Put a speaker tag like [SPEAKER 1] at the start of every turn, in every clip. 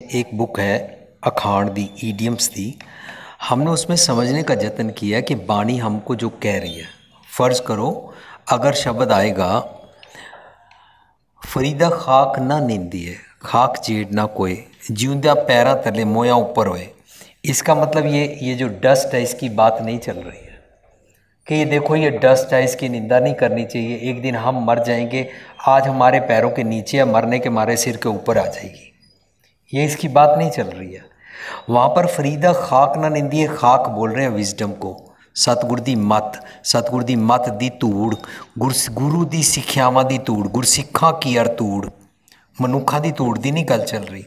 [SPEAKER 1] एक बुक है, अखाण दी ईडियम्स दी। हमने उसमें समझने का जतन किया कि बाणी हमको जो कह रही है, फ़र्ज़ करो, अगर शब्द आएगा, फरीदा खाक ना नींदी है, खाक जेड ना कोई ज़िंदा पैरा तले मोया ऊपर होए। इसका मतलब ये ये जो डस्ट है, इसकी बात नहीं चल रही है। कि ये देखो, ये डस्ट है, इसकी निंदा नहीं करनी चाहिए। एक दिन हम मर जाएँगे, आज हमारे पैरों के नीचे या मरने के मारे सिर के ऊपर आ जाएगी। ये इसकी बात नहीं चल रही है। वहाँ पर फरीदा खाक ना निंदी खाक बोल रहे हैं विजडम को। सतगुरु की मत सतगुर की मत दी धूड़ गुर गुरु की सिक्ख्यावान की धूड़ गुरसिखा की अर धूड़ मनुखा की धूड़ की नहीं गल चल रही।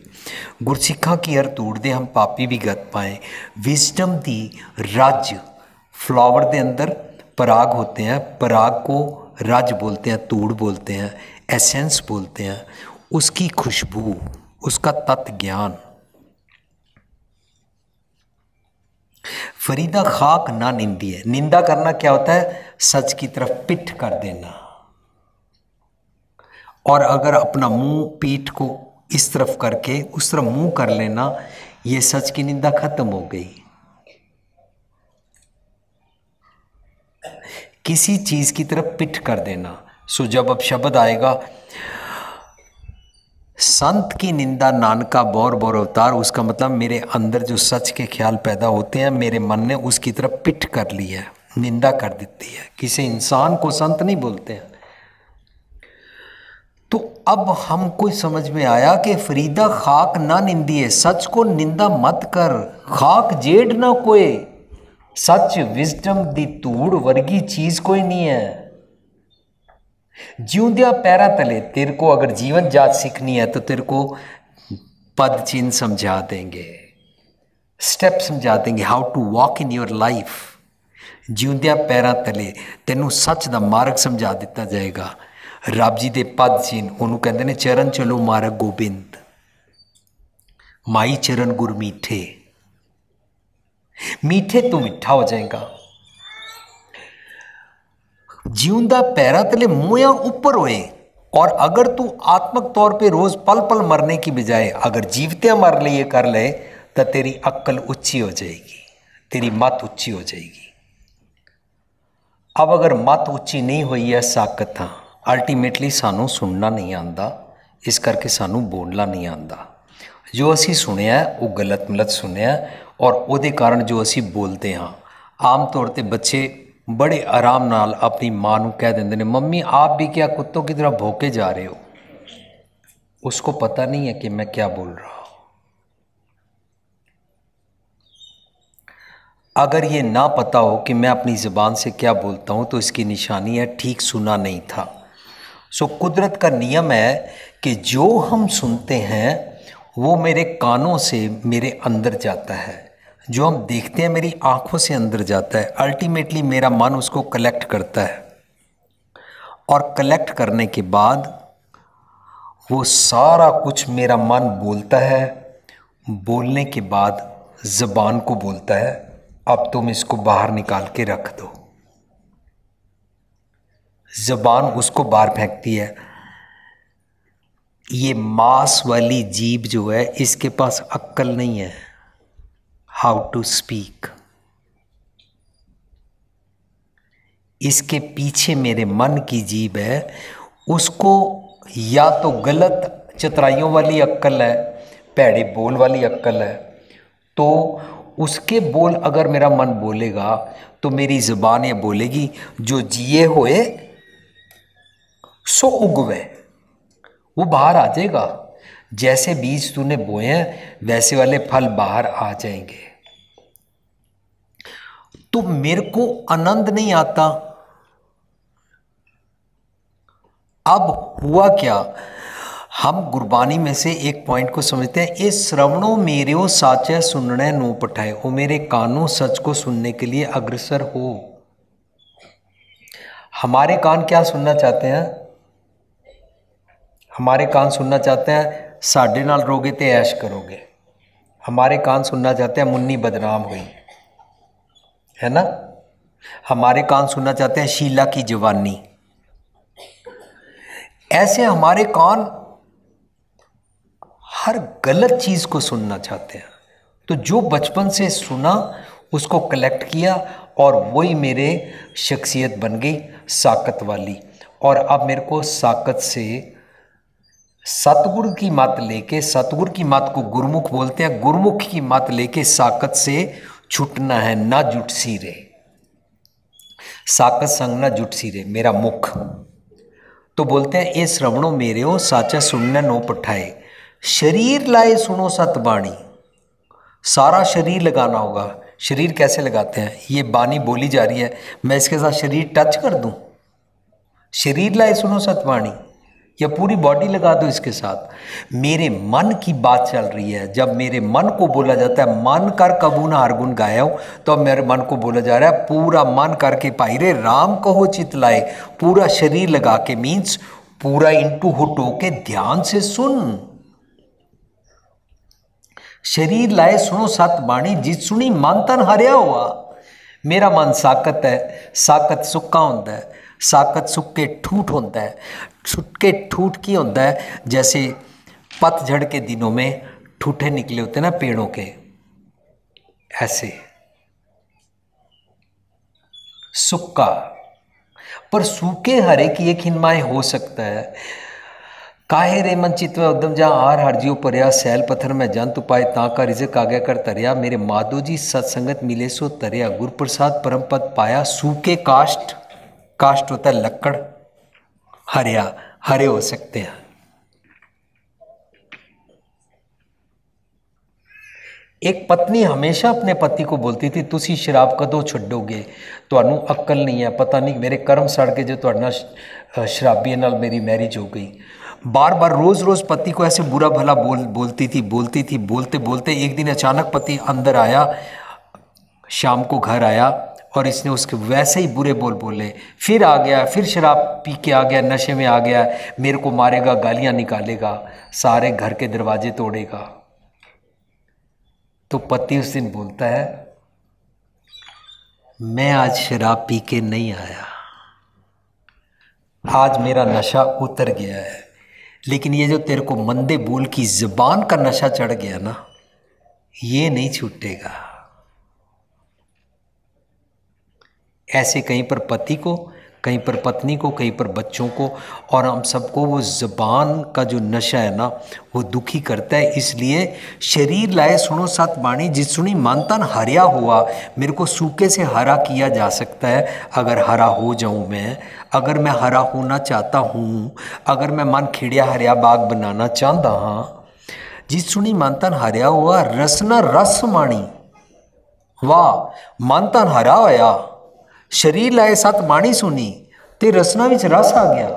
[SPEAKER 1] गुरसिखा की अर धूड़ते हम पापी भी गत पाए। विजडम की राज, फ्लावर के अंदर पराग होते हैं। पराग को राज बोलते हैं धूड़ बोलते हैं, एसेंस बोलते हैं। उसकी खुशबू। उसका तत्व ज्ञान फरीदा खाक ना निंदी है। निंदा करना क्या होता है? सच की तरफ़ पिट कर देना। और अगर अपना मुँह पीठ को इस तरफ़ करके उस तरफ़ मुँह कर लेना, ये सच की निंदा खत्म हो गई। किसी चीज़ की तरफ़ पिट कर देना। सो जब अब शब्द आएगा संत की निंदा नानका बौर बौर अवतार, उसका मतलब मेरे अंदर जो सच के ख्याल पैदा होते हैं, मेरे मन ने उसकी तरफ़ पिट कर ली है, निंदा कर देती है। किसी इंसान को संत नहीं बोलते हैं। तो अब हमको समझ में आया कि फरीदा खाक ना निंदी है सच को निंदा मत कर, खाक जेड ना कोई सच विजडम दी तूड़ वर्गी चीज़ कोई नहीं है। ज्यूंदिया पैरा तले तेरे को अगर जीवन जात सीखनी है तो तेरे को पद चिन्ह समझा देंगे स्टेप समझा देंगे how to walk in your life ਜਿਉਂਦਿਆਂ ਪੈਰਾਂ ਤਲੇ ਤੈਨੂੰ ਸੱਚ ਦਾ ਮਾਰਗ ਸਮਝਾ ਦਿੱਤਾ ਜਾਏਗਾ ਰੱਬ ਜੀ ਦੇ ਪਦ ਚਿੰਨ ਉਹਨੂੰ ਕਹਿੰਦੇ ਨੇ ਚਰਨ ਚਲੋ ਮਾਰਗ ਗੋਬਿੰਦ ਮਾਈ ਚਰਨ ਗੁਰ ਮੀਠੇ मीठे तो मिठा हो जाएगा जिंदा पैरा तले मुया ऊपर होए और अगर तू आत्मक तौर पे रोज पल पल मरने की बजाय अगर जीवते मर ले ये कर ले तो तेरी अक्ल उच्ची हो जाएगी तेरी मत उच्ची हो जाएगी अब अगर मत उच्ची नहीं हुई है साकत हाँ ਅਲਟੀਮੇਟਲੀ ਸਾਨੂੰ ਸੁਣਨਾ ਨਹੀਂ ਆਂਦਾ ਇਸ ਕਰਕੇ ਸਾਨੂੰ ਬੋਲਣਾ ਨਹੀਂ ਆਂਦਾ ਜੋ ਅਸੀਂ ਸੁਣਿਆ ਉਹ ਗਲਤ ਮਲਤ ਸੁਣਿਆ ਔਰ ਉਹਦੇ ਕਾਰਨ ਜੋ ਅਸੀਂ ਬੋਲਦੇ ਹਾਂ ਆਮ ਤੌਰ ਤੇ ਬੱਚੇ ਬੜੇ ਆਰਾਮ ਨਾਲ ਆਪਣੀ ਮਾਂ ਨੂੰ ਕਹਿ ਦਿੰਦੇ ਨੇ ਮੰਮੀ ਆਪ ਵੀ ਕਿਆ ਕੁੱਤੋਂ की तरह भोके जा रहे हो उसको पता नहीं है कि मैं क्या बोल रहा हूं अगर ये ना पता हो कि मैं अपनी ज़बान से क्या बोलता हूँ तो इसकी निशानी है ठीक सुना नहीं था सो कुदरत का नियम है कि जो हम सुनते हैं वो मेरे कानों से मेरे अंदर जाता है जो हम देखते हैं मेरी आँखों से अंदर जाता है अल्टीमेटली मेरा मन उसको कलेक्ट करता है। और कलेक्ट करने के बाद वो सारा कुछ मेरा मन बोलता है। बोलने के बाद ज़बान को बोलता है, अब तुम इसको बाहर निकाल के रख दो। जबान उसको बाहर फेंकती है। ये मांस वाली जीभ जो है, इसके पास अक्ल नहीं है। How to speak. इसके पीछे मेरे मन की जीभ है, उसको या तो गलत चतराइयों वाली अक्ल है, पैड़े बोल वाली अक्ल है तो उसके बोल अगर मेरा मन बोलेगा तो मेरी ज़बान ये बोलेगी, जो जिए हुए, सो उगवे। वो बाहर आ जाएगा। जैसे बीज तूने बोए हैं, वैसे वाले फल बाहर आ जाएँगे। तो मेरे को आनंद नहीं आता। अब हुआ क्या? हम गुरबानी में से एक पॉइंट को समझते हैं। ये श्रवणों मेरे साचे सुनने नो पठाए वो मेरे कानों सच को सुनने के लिए अग्रसर हो। हमारे कान क्या सुनना चाहते हैं? हमारे कान सुनना चाहते हैं, साढ़े नाल रोगे तो ऐश करोगे। हमारे कान सुनना चाहते हैं, मुन्नी बदनाम हुई। है ना? हमारे कान सुनना चाहते हैं शीला की जवानी। ऐसे हमारे कान हर गलत चीज़ को सुनना चाहते हैं। तो जो बचपन से सुना, उसको कलेक्ट किया और वही मेरे शख्सियत बन गई साकत वाली। और अब मेरे को साकत से सतगुरु की मत लेके, सतगुरु की मत को गुरुमुख बोलते हैं, गुरुमुख की मत लेके साकत से छुटना है, ना जुट सी रे साकत संग ना जुट सी रे मेरा मुख। तो बोलते हैं ये श्रवणों मेरे हो साचा सुनने नो पठाए। शरीर लाए सुनो सत बाणी। सारा शरीर लगाना होगा। शरीर कैसे लगाते हैं? ये बानी बोली जा रही है। मैं इसके साथ शरीर टच कर दूँ? शरीर लाए सुनो सतवाणी या पूरी बॉडी लगा दो इसके साथ। मेरे मन की बात चल रही है। जब मेरे मन को बोला जाता है, मन कर कबू ना हरगुन गाया हो तो मेरे मन को बोला जा रहा है, पूरा मन करके पाई रे राम कहो चित लाए। पूरा शरीर लगा के मीन्स पूरा इंटू हुट के ध्यान से सुन। शरीर लाए सुनो सत बाणी, जित सुनी मन तन हरिया हुआ मेरा मन साकत है, साकत सुक्का होता है। साकत सुक्के ठूठ होता है। छुटके ठूठ की होता है, जैसे पतझड़ के दिनों में ठूठे निकले होते ना पेड़ों के, ऐसे। सुक्का। पर सूखे हरे की एक हिनमाए हो सकता है। काहे रे मन चित्व उद्यम, जहाँ आर हर जियो परया सैल पत्थर में उपाय, ता का रिजक आगे कर तरिया। मेरे माधो जी सत्संगत मिले सो तरिया। गुरु प्रसाद परम पद पाया, सूखे काष्ट काष्ट होता है लक्कड़ हरिया हरे हो सकते हैं एक पत्नी हमेशा अपने पति को बोलती थी तुसी शराब कदों ਛੱਡੋਗੇ ਤੁਹਾਨੂੰ अक्ल नहीं है पता नहीं मेरे कर्म सड़ के जो ਤੁਹਾਡੇ ਨਾਲ शराबी नाल मेरी मैरिज हो गई बार बार रोज रोज पति को ऐसे बुरा भला बोल बोलती थी बोलती थी बोलते बोलते एक दिन अचानक पति अंदर आया शाम को घर आया और इसने उसके वैसे ही बुरे बोल बोले। फिर आ गया, फिर शराब पी के आ गया, नशे में आ गया, मेरे को मारेगा, गालियाँ निकालेगा, सारे घर के दरवाजे तोड़ेगा। तो पति उस दिन बोलता है, मैं आज शराब पी के नहीं आया। आज मेरा नशा उतर गया है। लेकिन ये जो तेरे को मंदे बोल की जबान का नशा चढ़ गया ना, ये नहीं छूटेगा। ऐसे कहीं पर पति को, कहीं पर पत्नी को, कहीं पर बच्चों को, और हम सबको वो ज़बान का जो नशा है ना, वो दुखी करता है। इसलिए शरीर लाए सुनो सत बाणी जिस सुनी मानता न हरिया हुआ, मेरे को सूखे से हरा किया जा सकता है, अगर हरा हो जाऊँ मैं, अगर मैं हरा होना चाहता हूँ, अगर मैं मन खिड़िया हरिया बाग बनाना चाहता हाँ जिस सुनी मानतन हरिया हुआ, रसना रस माणी वाह, मानतन हरा होया। शरीर लाए सत बाणी सुनी ते रसना विच रस आ गया